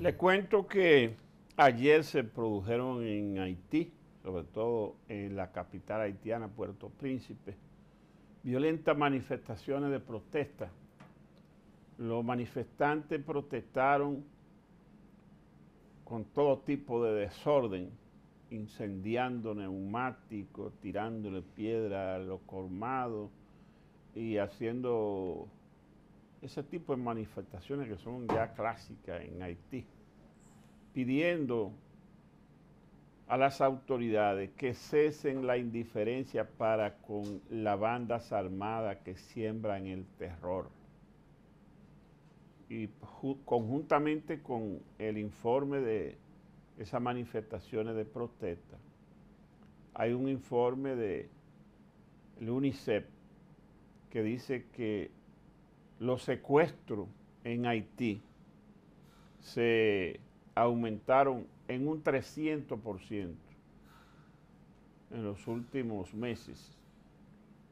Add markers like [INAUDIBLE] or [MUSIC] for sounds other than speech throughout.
Le cuento que ayer se produjeron en Haití, sobre todo en la capital haitiana, Puerto Príncipe, violentas manifestaciones de protesta. Los manifestantes protestaron con todo tipo de desorden, incendiando neumáticos, tirándole piedra a los colmados y haciendo ese tipo de manifestaciones que son ya clásicas en Haití, pidiendo a las autoridades que cesen la indiferencia para con las bandas armadas que siembran el terror. Y conjuntamente con el informe de esas manifestaciones de protesta, hay un informe de UNICEF que dice que los secuestros en Haití se aumentaron en un 300% en los últimos meses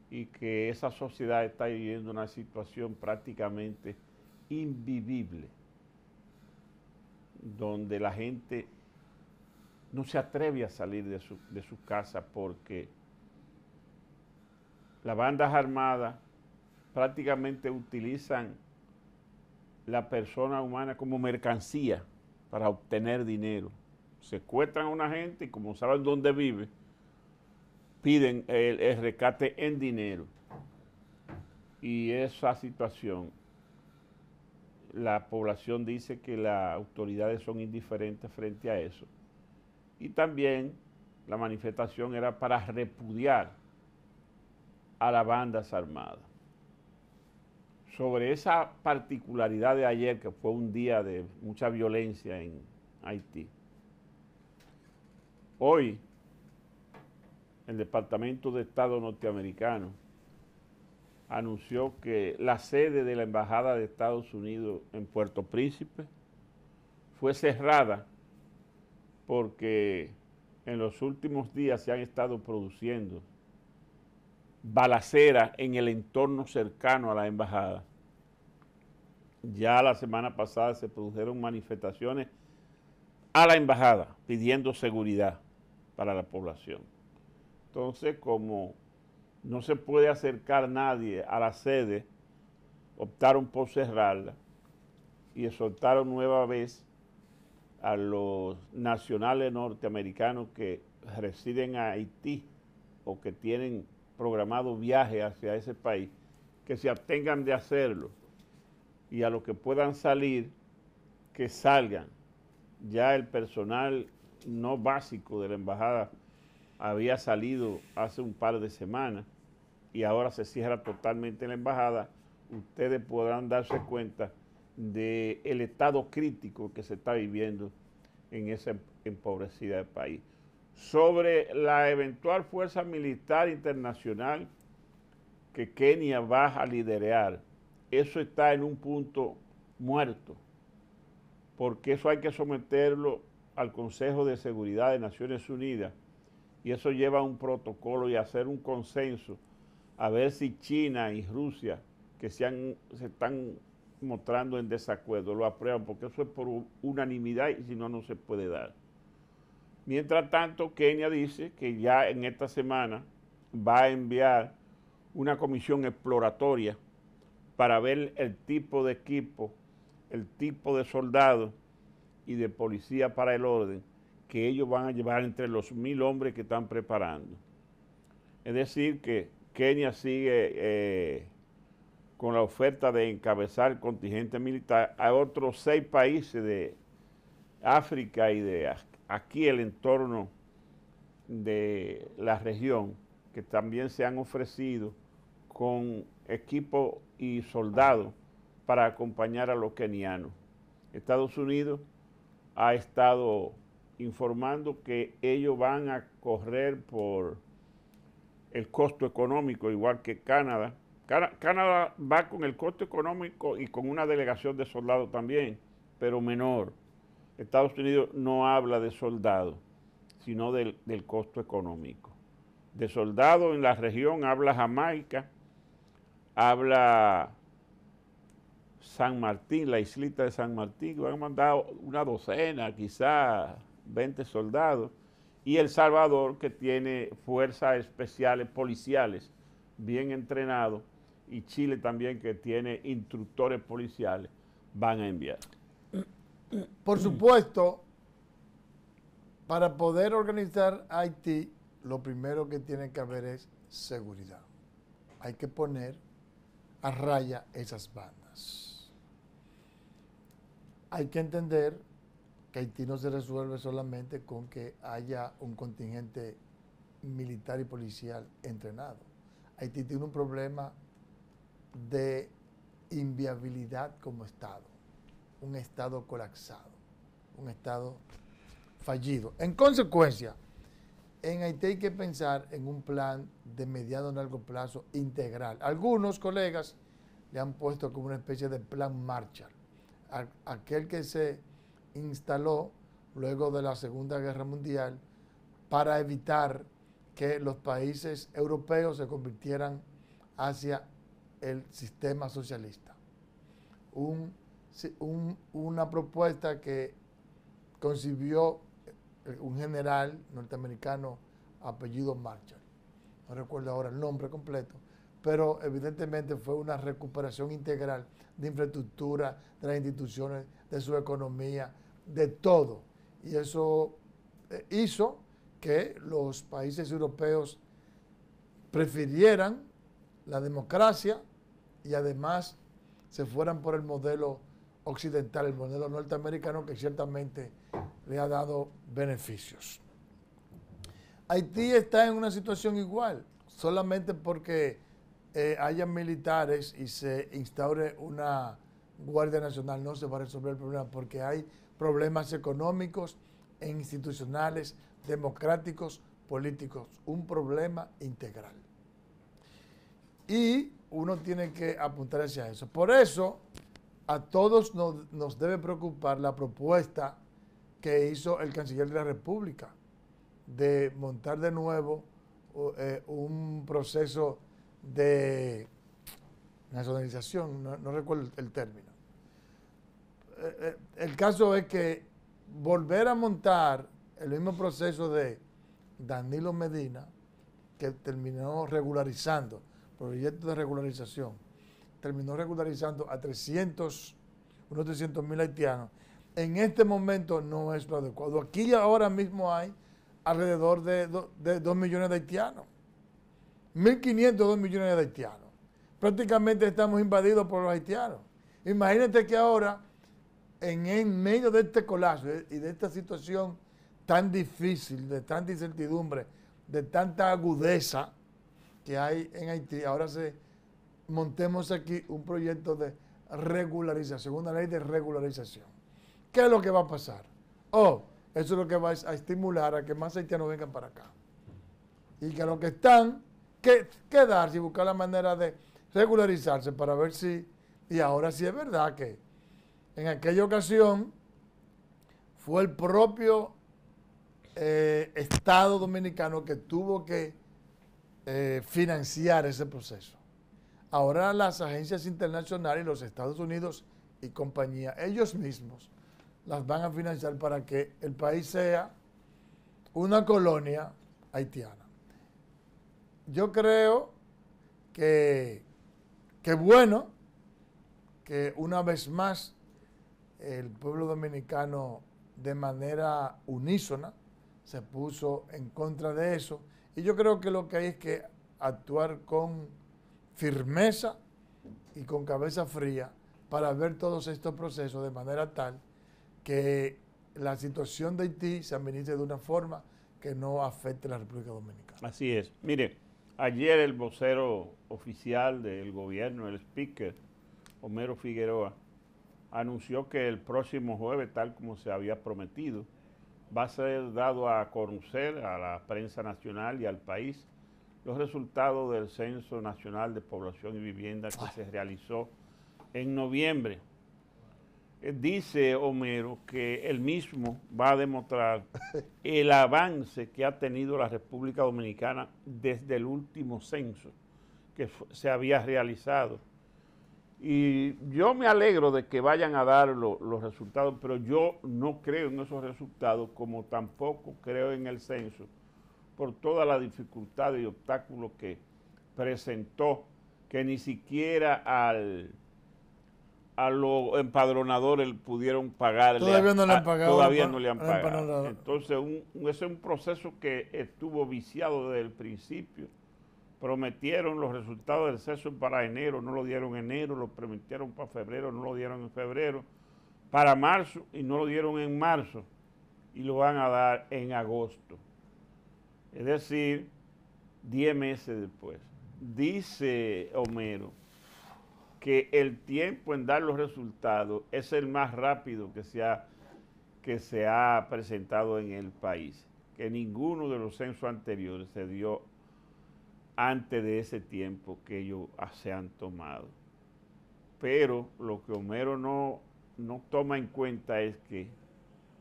y que esa sociedad está viviendo una situación prácticamente invivible, donde la gente no se atreve a salir de su, de su casa porque las bandas armadas prácticamente utilizan la persona humana como mercancía para obtener dinero secuestran a una gente y como saben dónde vive, piden el, rescate en dinero. Y esa situación, la población dice que las autoridades son indiferentes frente a eso. Y también la manifestación era para repudiar a las bandas armadas. Sobre esa particularidad de ayer, que fue un día de mucha violencia en Haití, Hoy, el Departamento de Estado norteamericano anunció que la sede de la Embajada de Estados Unidos en Puerto Príncipe fue cerrada porque en los últimos días se han estado produciendo balaceras en el entorno cercano a la embajada. Ya la semana pasada se produjeron manifestaciones a la embajada pidiendo seguridad para la población. Entonces, como no se puede acercar nadie a la sede, optaron por cerrarla y exhortaron nueva vez a los nacionales norteamericanos que residen a Haití o que tienen programado viaje hacia ese país, que se abstengan de hacerlo y a los que puedan salir, que salgan. Ya el personal no básico de la embajada había salido hace un par de semanas y ahora se cierra totalmente la embajada, ustedes podrán darse cuenta del el estado crítico que se está viviendo en ese empobrecida país. Sobre la eventual fuerza militar internacional que Kenia va a liderar, eso está en un punto muerto, porque eso hay que someterlo al Consejo de Seguridad de Naciones Unidas y eso lleva a un protocolo y a hacer un consenso a ver si China y Rusia, que se, se están mostrando en desacuerdo, lo aprueban, porque eso es por unanimidad y si no, no se puede dar. Mientras tanto, Kenia dice que ya en esta semana va a enviar una comisión exploratoria para ver el tipo de equipo, el tipo de soldados y de policía para el orden que ellos van a llevar entre los mil hombres que están preparando. Es decir, que Kenia sigue eh, con la oferta de encabezar el contingente militar a otros seis países de África y de aquí el entorno de la región que también se han ofrecido con equipo y soldados para acompañar a los kenianos. Estados Unidos ha estado informando que ellos van a correr por el costo económico, igual que Canadá. Canadá va con el costo económico y con una delegación de soldados también, pero menor. Estados Unidos no habla de soldados, sino del, costo económico. De soldados en la región habla Jamaica, habla San Martín, la islita de San Martín, van a mandar una docena, quizá 20 soldados, y El Salvador, que tiene fuerzas especiales policiales bien entrenados, y Chile también, que tiene instructores policiales, van a enviar. Por supuesto, para poder organizar Haití, lo primero que tiene que haber es seguridad. Hay que poner a raya esas bandas. Hay que entender que Haití no se resuelve solamente con que haya un contingente militar y policial entrenado. Haití tiene un problema de inviabilidad como Estado, un Estado colapsado, un Estado fallido. En consecuencia, en Haití hay que pensar en un plan de mediano a largo plazo integral. Algunos colegas le han puesto como una especie de plan Marshall, aquel que se instaló luego de la Segunda Guerra Mundial para evitar que los países europeos se convirtieran hacia el sistema socialista. Una propuesta que concibió eh, un general norteamericano apellido Marshall. No recuerdo ahora el nombre completo, pero evidentemente fue una recuperación integral de infraestructura, de las instituciones, de su economía, de todo. Y eso eh, hizo que los países europeos prefirieran la democracia y además se fueran por el modelo occidental, el modelo norteamericano que ciertamente le ha dado beneficios. Haití está en una situación igual, solamente porque eh, haya militares y se instaure una Guardia Nacional no se va a resolver el problema porque hay problemas económicos e institucionales, democráticos, políticos, un problema integral. Y uno tiene que apuntar hacia eso. Por eso, a todos nos, debe preocupar la propuesta que hizo el canciller de la República de montar de nuevo eh, un proceso de nacionalización, no, recuerdo el, término. Eh, eh, el caso es que volver a montar el mismo proceso de Danilo Medina, que terminó regularizando, proyecto de regularización, terminó regularizando a 300, unos 300 mil haitianos, en este momento no es lo adecuado. Aquí ahora mismo hay alrededor de, 2 millones de haitianos. 1.500, 2 millones de haitianos. Prácticamente estamos invadidos por los haitianos. Imagínate que ahora, en, en medio de este colapso y de esta situación tan difícil, de tanta incertidumbre, de tanta agudeza que hay en Haití, ahora se montemos aquí un proyecto de regularización, una ley de regularización. ¿Qué es lo que va a pasar? Oh, eso es lo que va a estimular a que más haitianos vengan para acá. Y que los que están, que, quedarse y buscar la manera de regularizarse para ver si, y ahora sí es verdad que en aquella ocasión fue el propio eh, Estado dominicano que tuvo que eh, financiar ese proceso. Ahora las agencias internacionales, los Estados Unidos y compañía, ellos mismos las van a financiar para que el país sea una colonia haitiana. Yo creo que, que bueno que una vez más el pueblo dominicano de manera unísona se puso en contra de eso. Y yo creo que lo que hay es que actuar con firmeza y con cabeza fría para ver todos estos procesos de manera tal que la situación de Haití se administre de una forma que no afecte a la República Dominicana. Así es. Mire, ayer el vocero oficial del gobierno, el speaker, Homero Figueroa, anunció que el próximo jueves, tal como se había prometido, va a ser dado a conocer a la prensa nacional y al país los resultados del Censo Nacional de Población y Vivienda que se realizó en noviembre. Eh, dice Homero que él mismo va a demostrar [LAUGHS] el avance que ha tenido la República Dominicana desde el último censo que se había realizado. Y yo me alegro de que vayan a dar los resultados, pero yo no creo en esos resultados, como tampoco creo en el censo, por todas las dificultades y obstáculos que presentó, que ni siquiera al a los empadronadores pudieron pagar. Todavía no le han pagado. Todavía no le han pagado. Entonces, ese es un proceso que estuvo viciado desde el principio. Prometieron los resultados del censo para enero, no lo dieron en enero, lo prometieron para febrero, no lo dieron en febrero, para marzo y no lo dieron en marzo y lo van a dar en agosto. Es decir, 10 meses después. Dice Homero que el tiempo en dar los resultados es el más rápido que se ha, que se ha presentado en el país, que ninguno de los censos anteriores se dio antes de ese tiempo que ellos se han tomado. Pero lo que Homero no, no toma en cuenta es que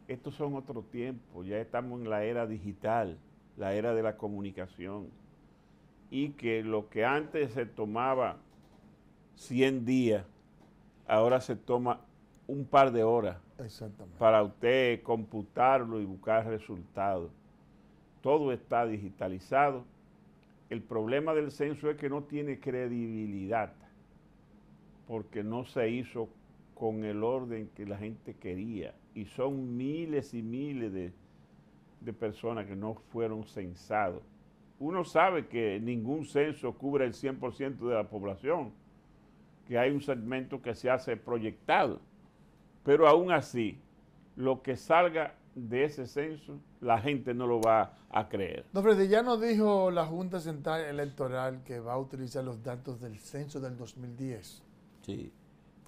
estos son otros tiempos, ya estamos en la era digital, la era de la comunicación, y que lo que antes se tomaba 100 días, ahora se toma un par de horas para usted computarlo y buscar resultados. Todo está digitalizado. El problema del censo es que no tiene credibilidad porque no se hizo con el orden que la gente quería. Y son miles y miles de, de personas que no fueron censados. Uno sabe que ningún censo cubre el 100% de la población que hay un segmento que se hace proyectado. Pero aún así, lo que salga de ese censo, la gente no lo va a creer. No, Freddy, ya nos dijo la Junta Central Electoral que va a utilizar los datos del censo del 2010. Sí.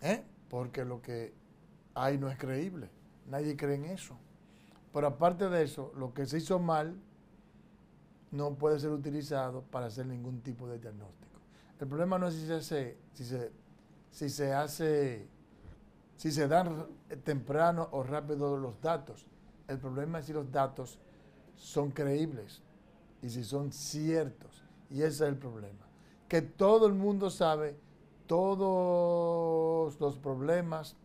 ¿Eh? Porque lo que hay no es creíble. Nadie cree en eso. Pero aparte de eso, lo que se hizo mal no puede ser utilizado para hacer ningún tipo de diagnóstico. El problema no es si se hace, si se si se hace, si se dan temprano o rápido los datos. El problema es si los datos son creíbles y si son ciertos. Y ese es el problema. Que todo el mundo sabe todos los problemas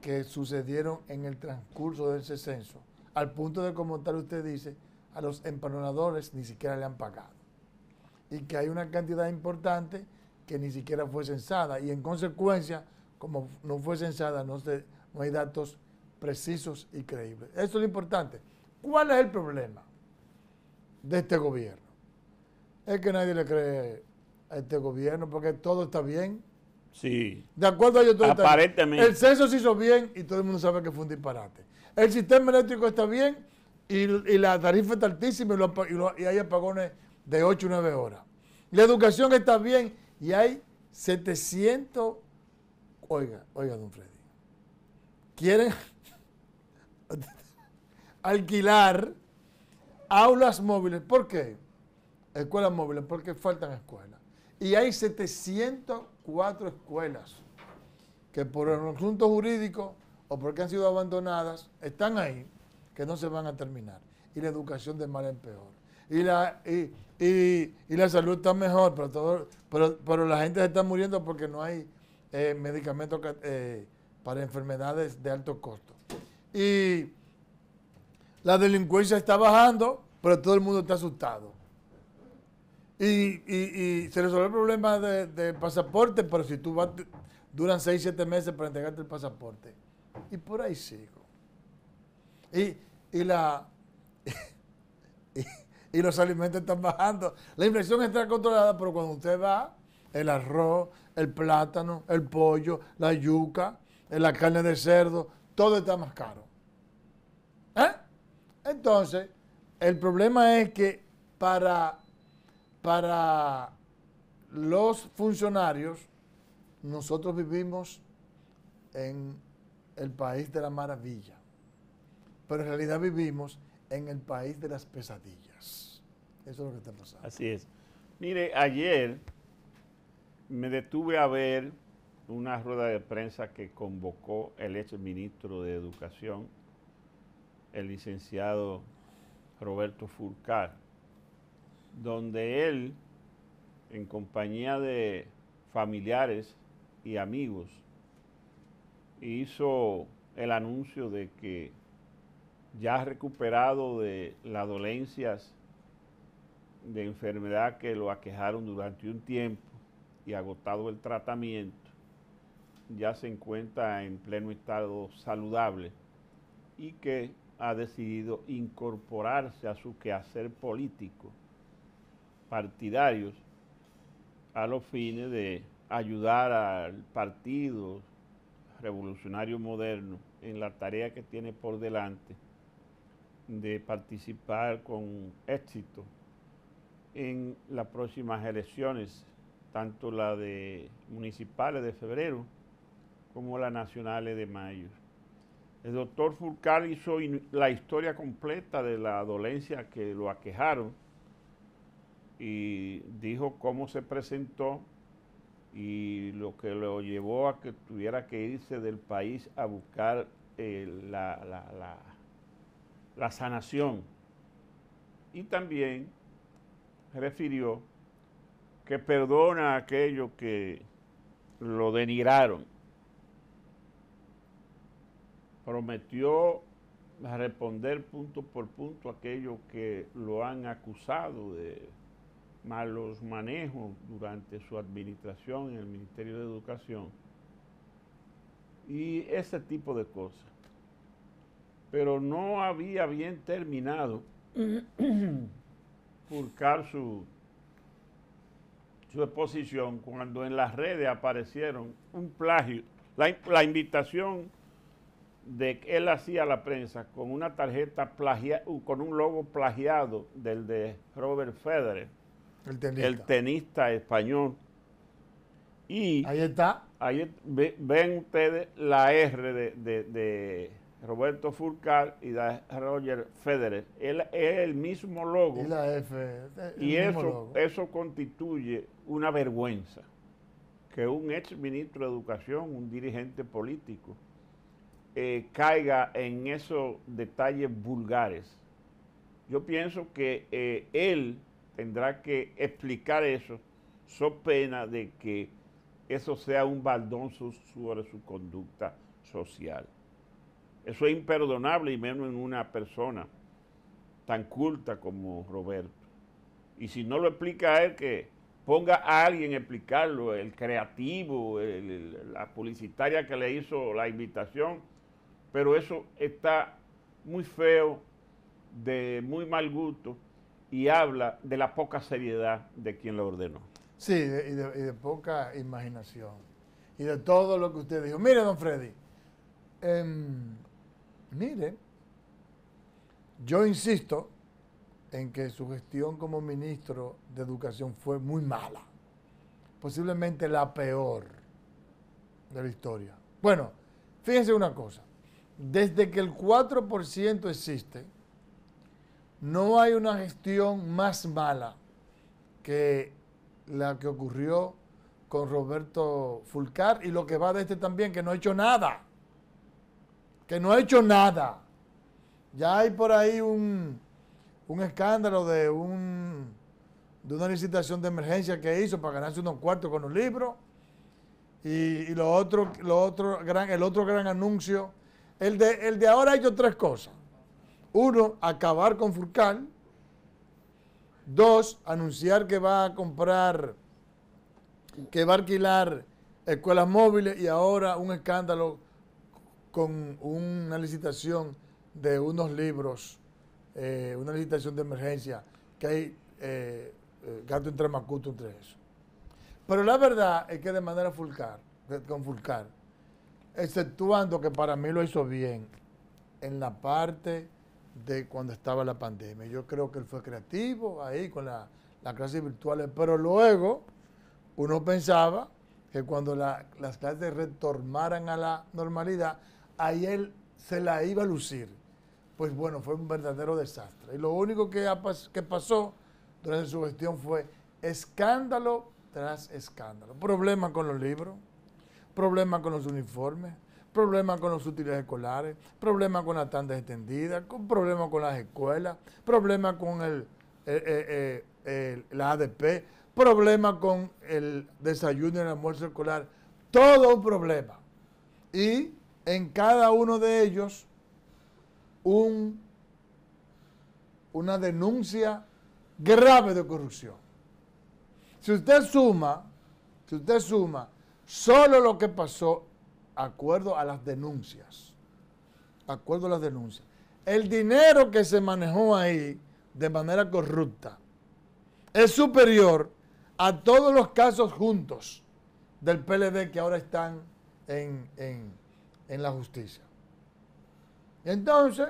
que sucedieron en el transcurso de ese censo. Al punto de, como tal usted dice, a los empadronadores ni siquiera le han pagado. Y que hay una cantidad importante que ni siquiera fue censada y en consecuencia, como no fue censada, no, no hay datos precisos y creíbles. Eso es lo importante. ¿Cuál es el problema de este gobierno? Es que nadie le cree a este gobierno porque todo está bien. Sí. De acuerdo a ellos, todo Aparentemente. El censo se hizo bien y todo el mundo sabe que fue un disparate. El sistema eléctrico está bien y, la tarifa está altísima y, y hay apagones de 8 o 9 horas. La educación está bien y hay 700, oiga, oiga, don Freddy, quieren [LAUGHS] alquilar aulas móviles. ¿Por qué? Escuelas móviles, porque faltan escuelas. Y hay 704 escuelas que por el asunto jurídico o porque han sido abandonadas, están ahí, que no se van a terminar. Y la educación de mal en peor. Y la, y, y, la salud está mejor, pero, todo, pero, la gente se está muriendo porque no hay eh, medicamentos eh, para enfermedades de alto costo. Y la delincuencia está bajando, pero todo el mundo está asustado. Y, se resuelve el problema de, pasaporte, pero si tú vas, duran 6, 7 meses para entregarte el pasaporte. Y por ahí sigo. Y, y la [LAUGHS] y los alimentos están bajando. La inflación está controlada, pero cuando usted va, el arroz, el plátano, el pollo, la yuca, la carne de cerdo, todo está más caro. ¿Eh? Entonces, el problema es que para, para los funcionarios, nosotros vivimos en el país de la maravilla, pero en realidad vivimos en el país de las pesadillas. Eso es lo que está pasando. Así es. Mire, ayer me detuve a ver una rueda de prensa que convocó el ex ministro de Educación, el licenciado Roberto Furcar, donde él, en compañía de familiares y amigos, hizo el anuncio de que ya recuperado de las dolencias de enfermedad que lo aquejaron durante un tiempo y agotado el tratamiento, ya se encuentra en pleno estado saludable y que ha decidido incorporarse a su quehacer político partidarios a los fines de ayudar al partido revolucionario moderno en la tarea que tiene por delante de participar con éxito en las próximas elecciones, tanto la de municipales de febrero como las nacionales de mayo. El doctor Fulcar hizo la historia completa de la dolencia que lo aquejaron y dijo cómo se presentó y lo que lo llevó a que tuviera que irse del país a buscar eh, la, la sanación. Y también refirió que perdona a aquellos que lo denigraron. Prometió responder punto por punto a aquellos que lo han acusado de malos manejos durante su administración en el Ministerio de Educación y ese tipo de cosas. Pero no había bien terminado [COUGHS] purcar su, su exposición cuando en las redes aparecieron un plagio, la, invitación de que él hacía a la prensa con una tarjeta plagia, con un logo plagiado del de Robert Federer el tenista, español. Y ahí está. Ahí ven ustedes la R de, Roberto Furcal y de Roger Federer. Él es el mismo logo. Y la F. y eso, eso constituye una vergüenza que un ex ministro de Educación, un dirigente político, eh, caiga en esos detalles vulgares. Yo pienso que eh, él tendrá que explicar eso, so pena de que eso sea un baldón sobre su conducta social. Eso es imperdonable y menos en una persona tan culta como Roberto. Y si no lo explica a él, que ponga a alguien a explicarlo, el creativo, la publicitaria que le hizo la invitación, pero eso está muy feo, de muy mal gusto, y habla de la poca seriedad de quien lo ordenó. Sí, y, de, poca imaginación. Y de todo lo que usted dijo. Mire, don Freddy, em, mire, yo insisto en que su gestión como ministro de Educación fue muy mala. Posiblemente la peor de la historia. Bueno, fíjense una cosa. Desde que el 4% existe, no hay una gestión más mala que la que ocurrió con Roberto Fulcar y lo que va de este también, que no ha hecho nada. Que no ha hecho nada. Ya hay por ahí un, escándalo de, un, de una licitación de emergencia que hizo para ganarse unos cuartos con un libro. Y, lo otro, lo otro gran, el otro gran anuncio, el de, el de ahora ha hecho tres cosas. Uno, acabar con Furcal. Dos, anunciar que va a comprar, que va a alquilar escuelas móviles y ahora un escándalo con una licitación de unos libros, eh, una licitación de emergencia, que hay eh, eh, gato entre macuto entre eso. Pero la verdad es que de manera fulcar, con Fulcar, exceptuando que para mí lo hizo bien en la parte de cuando estaba la pandemia. Yo creo que él fue creativo ahí con las clases virtuales, pero luego uno pensaba que cuando las clases retornaran a la normalidad, ahí él se la iba a lucir. Pues bueno, fue un verdadero desastre. Y lo único que, que pasó durante su gestión fue escándalo tras escándalo. Problemas con los libros, problemas con los uniformes, problemas con los útiles escolares, problemas con las tandas extendidas, problemas con las escuelas, problemas con el, eh, eh, la ADP, problemas con el desayuno y el almuerzo escolar. todo un problema. Y en cada uno de ellos un, una denuncia grave de corrupción. Si usted suma, si usted suma solo lo que pasó, acuerdo a las denuncias, acuerdo a las denuncias, el dinero que se manejó ahí de manera corrupta es superior a todos los casos juntos del PLD que ahora están en, en la justicia. Entonces,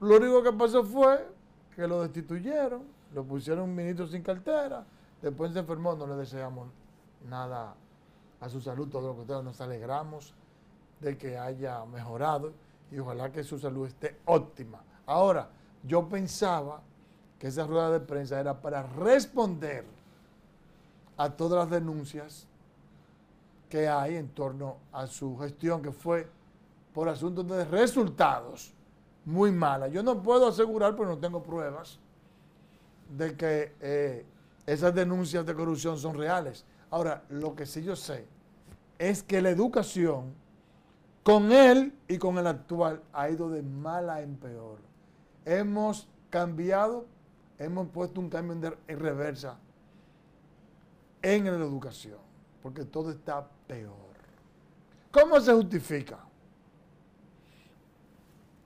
lo único que pasó fue que lo destituyeron, lo pusieron un ministro sin cartera, después se enfermó, no le deseamos nada a su salud, todo lo contrario, nos alegramos de que haya mejorado y ojalá que su salud esté óptima. Ahora, yo pensaba que esa rueda de prensa era para responder a todas las denuncias que hay en torno a su gestión, que fue por asuntos de resultados muy mala. Yo no puedo asegurar, porque no tengo pruebas, de que eh, esas denuncias de corrupción son reales. Ahora, lo que sí yo sé es que la educación con él y con el actual ha ido de mala en peor. Hemos cambiado, hemos puesto un cambio en reversa en la educación, porque todo está peor. ¿Cómo se justifica?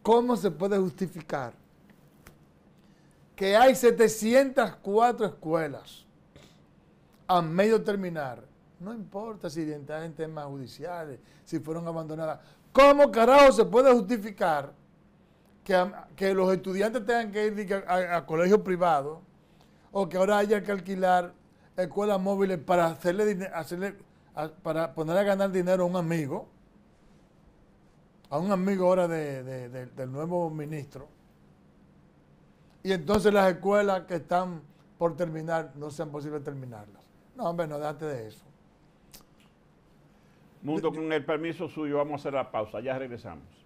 ¿Cómo se puede justificar que hay 704 escuelas a medio terminar? No importa si están en temas judiciales, si fueron abandonadas. ¿Cómo carajo se puede justificar que, los estudiantes tengan que ir a, colegios privados o que ahora haya que alquilar escuelas móviles para hacerle, para poner a ganar dinero a un amigo? a un amigo ahora del nuevo ministro, y entonces las escuelas que están por terminar no sean posible terminarlas. No, hombre, no déjate de eso. Mundo, con el permiso suyo, vamos a hacer la pausa, ya regresamos.